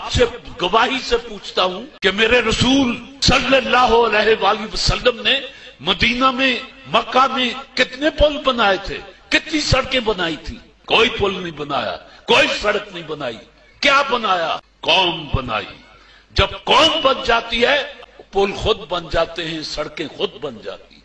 आपसे गवाही से पूछता हूँ कि मेरे रसूल सल्लल्लाहु अलैहि वसल्लम ने मदीना में, मक्का में कितने पुल बनाए थे? कितनी सड़कें बनाई थी? कोई पुल नहीं बनाया, कोई सड़क नहीं बनाई। क्या बनाया? कौम बनाई। जब कौम बन जाती है, पुल खुद बन जाते हैं, सड़कें खुद बन जाती